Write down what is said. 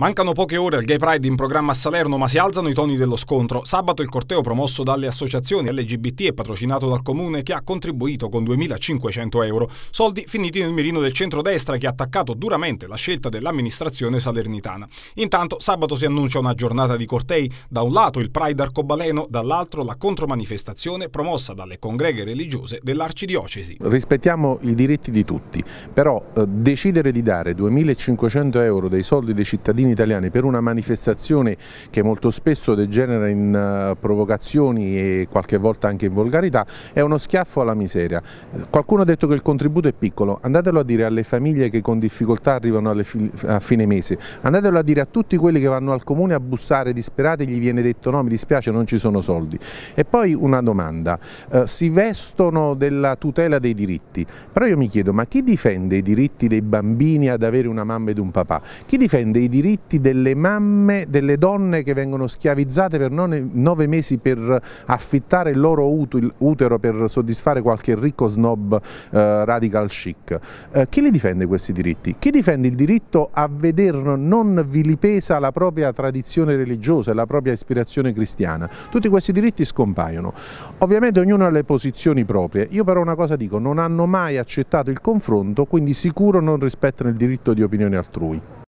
Mancano poche ore al Gay Pride in programma a Salerno, ma si alzano i toni dello scontro. Sabato il corteo promosso dalle associazioni LGBT e patrocinato dal comune che ha contribuito con 2.500 euro, soldi finiti nel mirino del centrodestra che ha attaccato duramente la scelta dell'amministrazione salernitana. Intanto sabato si annuncia una giornata di cortei, da un lato il Pride arcobaleno, dall'altro la contromanifestazione promossa dalle congreghe religiose dell'arcidiocesi. Rispettiamo i diritti di tutti, però eh, decidere di dare 2.500 euro dei soldi dei cittadini cittadini italiani per una manifestazione che molto spesso degenera in uh, provocazioni e qualche volta anche in volgarità è uno schiaffo alla miseria. Qualcuno ha detto che il contributo è piccolo, andatelo a dire alle famiglie che con difficoltà arrivano a fine mese, andatelo a dire a tutti quelli che vanno al comune a bussare disperati gli viene detto no mi dispiace non ci sono soldi. E poi una domanda, uh, si vestono della tutela dei diritti, però io mi chiedo ma chi difende i diritti dei bambini ad avere una mamma ed un papà? Chi difende i diritti diritti delle mamme, delle donne che vengono schiavizzate per nove mesi per affittare il loro utero per soddisfare qualche ricco snob eh, radical chic. Eh, chi li difende questi diritti? Chi difende il diritto a veder non vilipesa la propria tradizione religiosa e la propria ispirazione cristiana? Tutti questi diritti scompaiono. Ovviamente ognuno ha le posizioni proprie, io però una cosa dico, non hanno mai accettato il confronto, quindi sicuro non rispettano il diritto di opinione altrui.